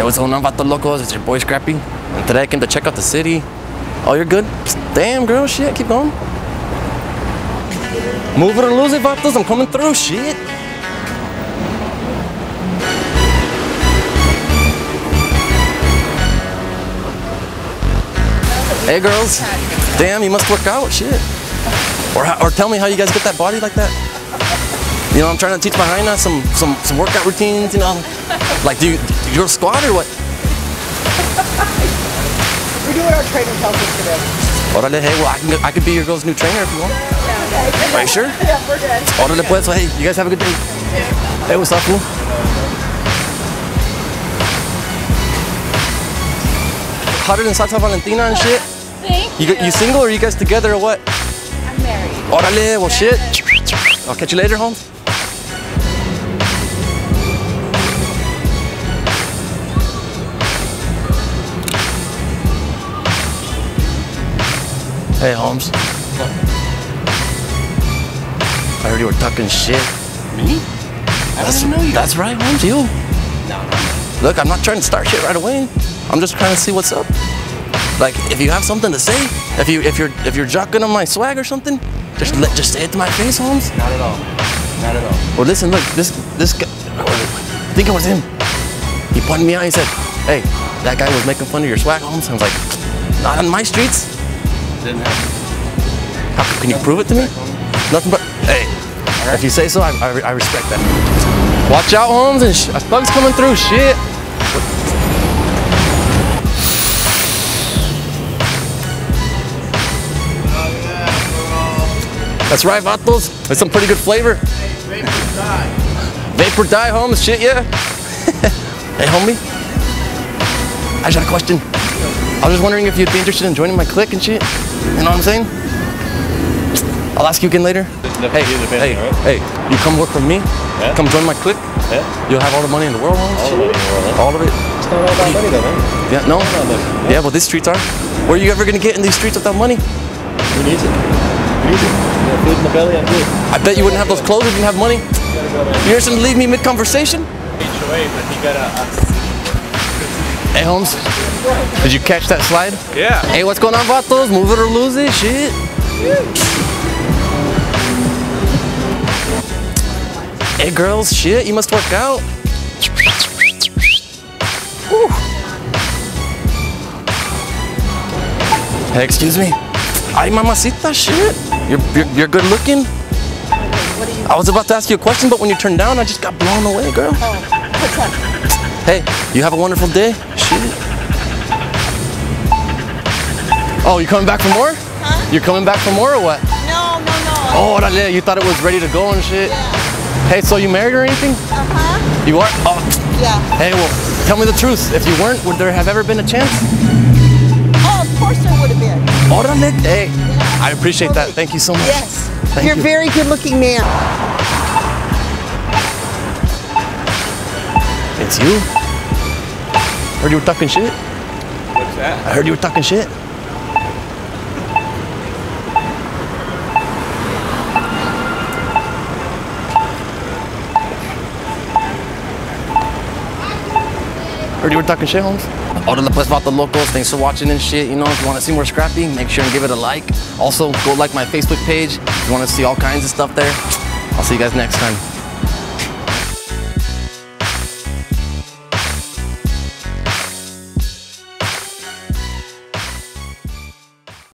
Hey, what's going on, Vato Locos? It's your boy Scrappy. And today I came to check out the city. Oh, you're good? Damn, girl, shit, keep going. Move it or lose it, Vatos. I'm coming through, shit. Hey, girls. Damn, you must work out, shit. Or, or tell me how you guys get that body like that. You know, I'm trying to teach my hyena some, some, some workout routines, you know. Like, do you, do you squat or what? We do what our trainer tells us to do. Órale, hey, well, I, can, I could be your girl's new trainer if you want. Yeah. Are you sure? Yeah, we're good. Órale, pues, well, hey, you guys have a good day. Hey, what's up, fool? Hotter than Santa Valentina and shit. Thank You, you. you single or you guys together or what? I'm married. Órale, well, shit. I'll catch you later, Holmes. Hey, Holmes. I heard you were talking shit. Me? I That's, don't know you. that's right, Holmes. You. No, no, Look, I'm not trying to start shit right away. I'm just trying to see what's up. Like, if you have something to say, if you if you're if you're jocking on my swag or something, just let just say it to my face, Holmes. not at all. Not at all. Well, listen, look, this this guy. I think it was him. He pointed me out. He said, "Hey, that guy was making fun of your swag, Holmes." I was like, "Not on my streets. How, can you prove it to me? Nothing but hey. If you say so, I, I, I respect that. Watch out, Holmes, and sh- a thug's coming through. Shit. That's right, Vatos. It's some pretty good flavor. Vapor die. Vapor die, Holmes. Shit, yeah. hey, homie. I just had a question. I was just wondering if you'd be interested in joining my clique and shit. You know what I'm saying? I'll ask you again later. Hey, you, hey, alright? hey, you come work for me. Yeah. Come join my clique. Yeah? You'll have all the money in the world. All the money in the world, huh? All of it. It's not all about money though, man. Yeah, no. All about money. Yeah, well, these streets are. Where are you ever gonna get in these streets without money? Who needs it? Who needs it? Got food in the belly, I'm good. I bet you wouldn't have those clothes if you didn't have money. You gotta go there. You're just gonna leave me mid-conversation? HOA, but you gotta. Hey, Holmes. Did you catch that slide? yeah. Hey, what's going on, Vatos? Move it or lose it, shit. Hey, girls, shit, you must work out. Whew. Hey, excuse me. Ay, mamacita, shit. You're, you're, you're good looking. I was about to ask you a question, but when you turned down, I just got blown away, girl. Oh, Hey, you have a wonderful day. Shit. Oh, you coming back for more? Huh? You're coming back for more or what? No, no, no. Oh, orale, you thought it was ready to go and shit. Yeah. Hey, so you married or anything? Uh huh. You are? Oh, Yeah. hey, well, tell me the truth. If you weren't, would there have ever been a chance? Oh, of course there would have been. Orale, hey, I appreciate that. Thank you so much. Yes. Thank You're a you. very good looking man. It's you. Heard you were talking shit. What's that? I heard you were talking shit. Heard you were talking shit, Holmes. Órale about the locals. Thanks for watching and shit. You know, if you want to see more Scrappy, make sure and give it a like. Also, go like my Facebook page if you want to see all kinds of stuff there. I'll see you guys next time.